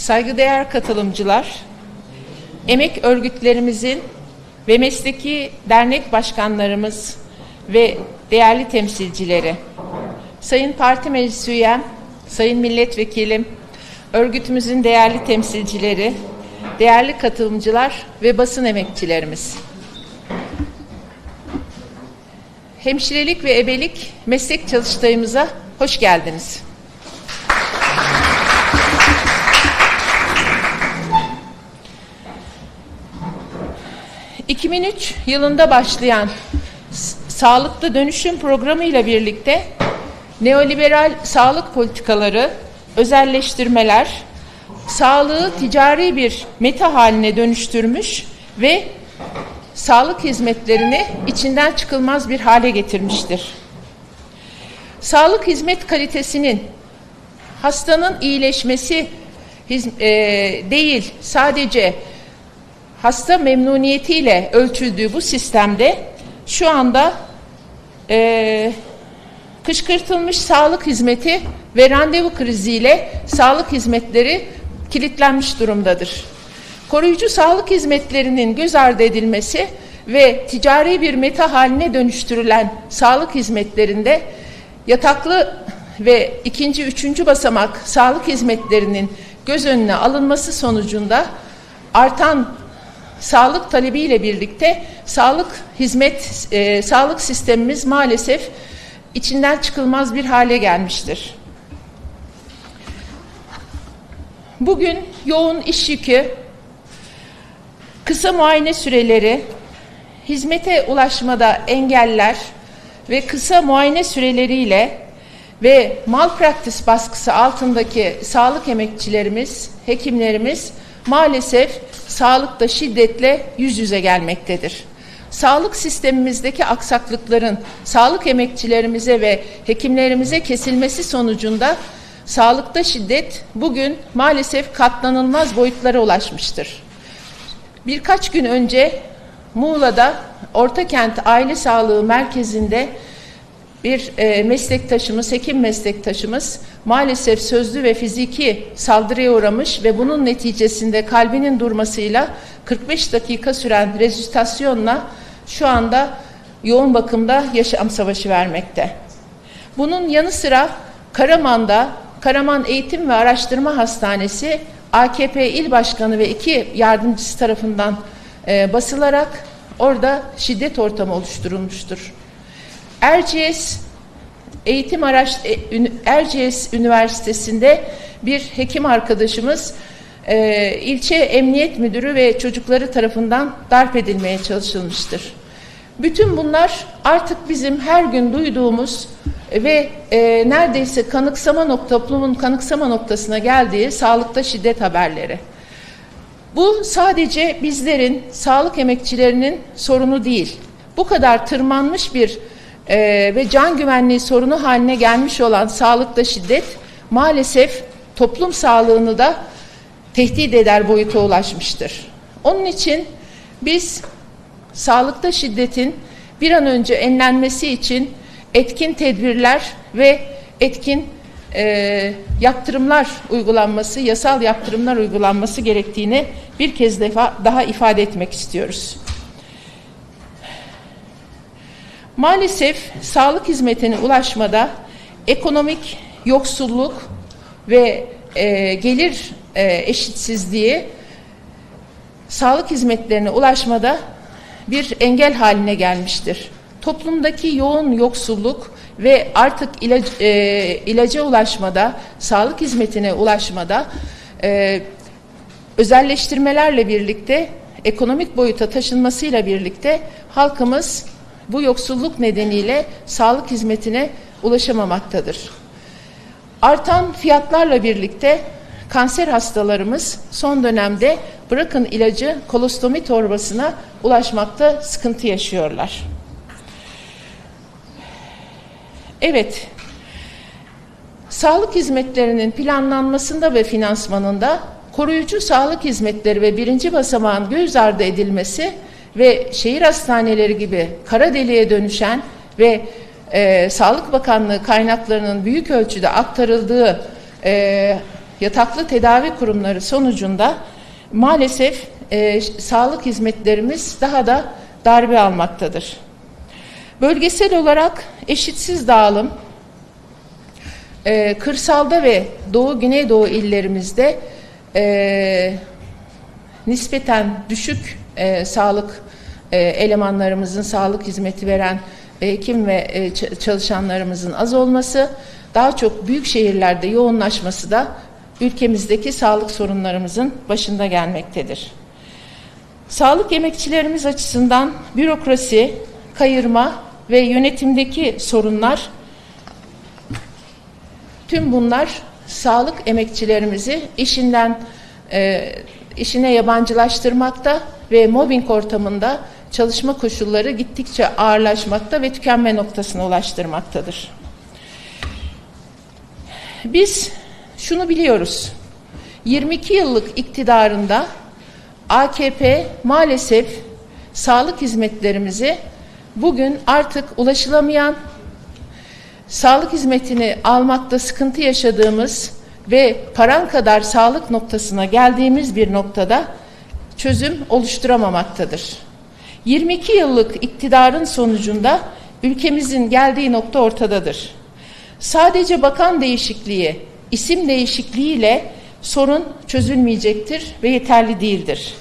saygıdeğer katılımcılar, emek örgütlerimizin ve mesleki dernek başkanlarımız ve değerli temsilcileri, Sayın Parti Meclis Üyem, Sayın Milletvekilim, örgütümüzün değerli temsilcileri, değerli katılımcılar ve basın emekçilerimiz. Hemşirelik ve ebelik meslek çalıştayımıza hoş geldiniz. 2003 yılında başlayan sağlıklı dönüşüm programı ile birlikte neoliberal sağlık politikaları, özelleştirmeler, sağlığı ticari bir meta haline dönüştürmüş ve sağlık hizmetlerini içinden çıkılmaz bir hale getirmiştir. Sağlık hizmet kalitesinin hastanın iyileşmesi e, değil sadece hasta memnuniyetiyle ölçüldüğü bu sistemde şu anda e, kışkırtılmış sağlık hizmeti ve randevu kriziyle sağlık hizmetleri kilitlenmiş durumdadır. Koruyucu sağlık hizmetlerinin göz ardı edilmesi ve ticari bir meta haline dönüştürülen sağlık hizmetlerinde yataklı ve ikinci, üçüncü basamak sağlık hizmetlerinin göz önüne alınması sonucunda artan sağlık talebiyle birlikte sağlık hizmet, e, sağlık sistemimiz maalesef içinden çıkılmaz bir hale gelmiştir. Bugün yoğun iş yükü, kısa muayene süreleri, hizmete ulaşmada engeller ve kısa muayene süreleriyle ve malpraktis baskısı altındaki sağlık emekçilerimiz, hekimlerimiz maalesef sağlıkta şiddetle yüz yüze gelmektedir. Sağlık sistemimizdeki aksaklıkların sağlık emekçilerimize ve hekimlerimize kesilmesi sonucunda sağlıkta şiddet bugün maalesef katlanılmaz boyutlara ulaşmıştır. Birkaç gün önce Muğla'da Ortakent Aile Sağlığı Merkezi'nde bir e, meslektaşımız, hekim meslektaşımız maalesef sözlü ve fiziki saldırıya uğramış ve bunun neticesinde kalbinin durmasıyla 45 dakika süren rezüstasyonla şu anda yoğun bakımda yaşam savaşı vermekte. Bunun yanı sıra Karaman'da Karaman Eğitim ve Araştırma Hastanesi AKP İl Başkanı ve iki yardımcısı tarafından e, basılarak orada şiddet ortamı oluşturulmuştur. Erciyes Eğitim Araş e, Erciyes Üniversitesi'nde bir hekim arkadaşımız e, ilçe emniyet müdürü ve çocukları tarafından darp edilmeye çalışılmıştır. Bütün bunlar artık bizim her gün duyduğumuz ve e, neredeyse kanıksama nokta, toplumun kanıksama noktasına geldiği sağlıkta şiddet haberleri. Bu sadece bizlerin, sağlık emekçilerinin sorunu değil. Bu kadar tırmanmış bir e, ve can güvenliği sorunu haline gelmiş olan sağlıkta şiddet maalesef toplum sağlığını da tehdit eder boyuta ulaşmıştır. Onun için biz sağlıkta şiddetin bir an önce enlenmesi için etkin tedbirler ve etkin e, yaptırımlar uygulanması, yasal yaptırımlar uygulanması gerektiğini bir kez defa daha ifade etmek istiyoruz. Maalesef sağlık hizmetine ulaşmada ekonomik yoksulluk ve e, gelir e, eşitsizliği sağlık hizmetlerine ulaşmada bir engel haline gelmiştir. Toplumdaki yoğun yoksulluk ve artık ilac, e, ilaca ulaşmada, sağlık hizmetine ulaşmada e, özelleştirmelerle birlikte ekonomik boyuta taşınmasıyla birlikte halkımız bu yoksulluk nedeniyle sağlık hizmetine ulaşamamaktadır. Artan fiyatlarla birlikte kanser hastalarımız son dönemde bırakın ilacı kolostomi torbasına ulaşmakta sıkıntı yaşıyorlar. Evet, sağlık hizmetlerinin planlanmasında ve finansmanında koruyucu sağlık hizmetleri ve birinci basamağın göz ardı edilmesi ve şehir hastaneleri gibi kara deliğe dönüşen ve e, Sağlık Bakanlığı kaynaklarının büyük ölçüde aktarıldığı e, yataklı tedavi kurumları sonucunda maalesef e, sağlık hizmetlerimiz daha da darbe almaktadır. Bölgesel olarak eşitsiz dağılım, e, kırsalda ve Doğu Güneydoğu illerimizde e, nispeten düşük e, sağlık e, elemanlarımızın sağlık hizmeti veren hekim ve e, çalışanlarımızın az olması, daha çok büyük şehirlerde yoğunlaşması da ülkemizdeki sağlık sorunlarımızın başında gelmektedir. Sağlık emekçilerimiz açısından bürokrasi, kayırma ve yönetimdeki sorunlar tüm bunlar sağlık emekçilerimizi işinden e, işine yabancılaştırmakta ve mobbing ortamında çalışma koşulları gittikçe ağırlaşmakta ve tükenme noktasına ulaştırmaktadır. Biz şunu biliyoruz. 22 yıllık iktidarında AKP maalesef sağlık hizmetlerimizi bugün artık ulaşılamayan, sağlık hizmetini almakta sıkıntı yaşadığımız ve paran kadar sağlık noktasına geldiğimiz bir noktada çözüm oluşturamamaktadır. 22 yıllık iktidarın sonucunda ülkemizin geldiği nokta ortadadır. Sadece bakan değişikliği, isim değişikliğiyle sorun çözülmeyecektir ve yeterli değildir.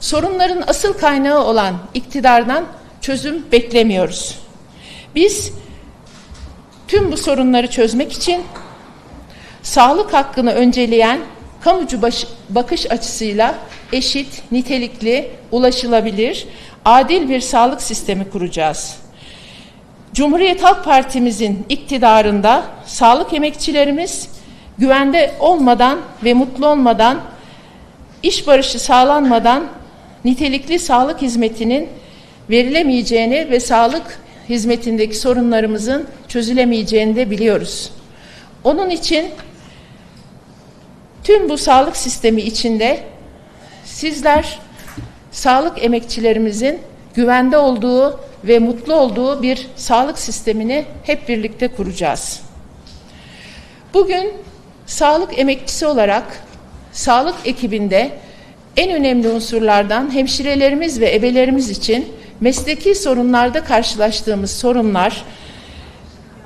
Sorunların asıl kaynağı olan iktidardan çözüm beklemiyoruz. Biz tüm bu sorunları çözmek için sağlık hakkını önceleyen kamucu baş, bakış açısıyla eşit, nitelikli, ulaşılabilir, adil bir sağlık sistemi kuracağız. Cumhuriyet Halk Partimizin iktidarında sağlık emekçilerimiz güvende olmadan ve mutlu olmadan, iş barışı sağlanmadan nitelikli sağlık hizmetinin verilemeyeceğini ve sağlık hizmetindeki sorunlarımızın çözülemeyeceğini de biliyoruz. Onun için tüm bu sağlık sistemi içinde sizler sağlık emekçilerimizin güvende olduğu ve mutlu olduğu bir sağlık sistemini hep birlikte kuracağız. Bugün sağlık emekçisi olarak sağlık ekibinde en önemli unsurlardan hemşirelerimiz ve ebelerimiz için mesleki sorunlarda karşılaştığımız sorunlar,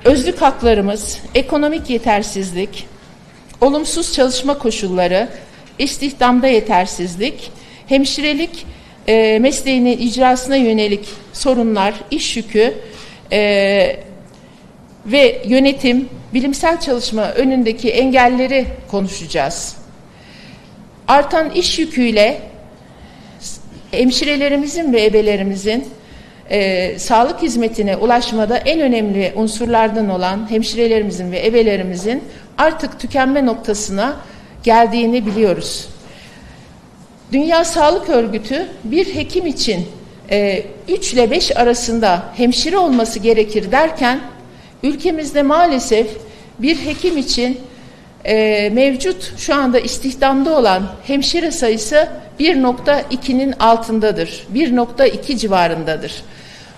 özlük haklarımız, ekonomik yetersizlik, olumsuz çalışma koşulları, istihdamda yetersizlik, hemşirelik e, mesleğinin icrasına yönelik sorunlar, iş yükü e, ve yönetim, bilimsel çalışma önündeki engelleri konuşacağız. Artan iş yüküyle hemşirelerimizin ve ebelerimizin e, sağlık hizmetine ulaşmada en önemli unsurlardan olan hemşirelerimizin ve ebelerimizin artık tükenme noktasına geldiğini biliyoruz. Dünya Sağlık Örgütü bir hekim için e, 3 ile 5 arasında hemşire olması gerekir derken ülkemizde maalesef bir hekim için e, mevcut şu anda istihdamda olan hemşire sayısı 1.2'nin altındadır. 1.2 civarındadır.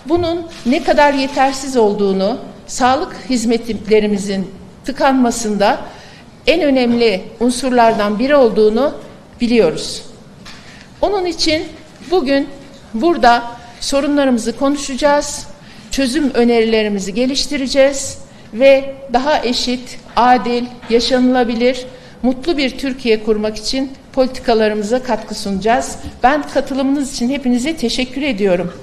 Bunun ne kadar yetersiz olduğunu sağlık hizmetlerimizin tıkanmasında en önemli unsurlardan biri olduğunu biliyoruz. Onun için bugün burada sorunlarımızı konuşacağız, çözüm önerilerimizi geliştireceğiz ve daha eşit, adil, yaşanılabilir, mutlu bir Türkiye kurmak için politikalarımıza katkı sunacağız. Ben katılımınız için hepinize teşekkür ediyorum.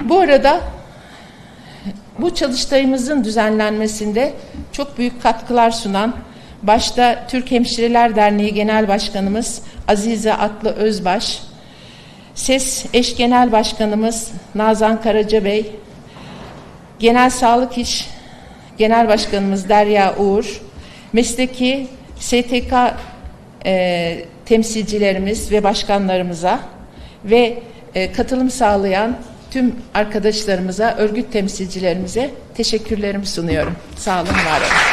Bu arada bu çalıştayımızın düzenlenmesinde çok büyük katkılar sunan başta Türk Hemşireler Derneği Genel Başkanımız Azize Atlı Özbaş, SES Eş Genel Başkanımız Nazan Karaca Bey, Genel Sağlık İş Genel Başkanımız Derya Uğur, mesleki STK e, temsilcilerimiz ve başkanlarımıza ve e, katılım sağlayan tüm arkadaşlarımıza, örgüt temsilcilerimize teşekkürlerimi sunuyorum. Sağ olun, var olun.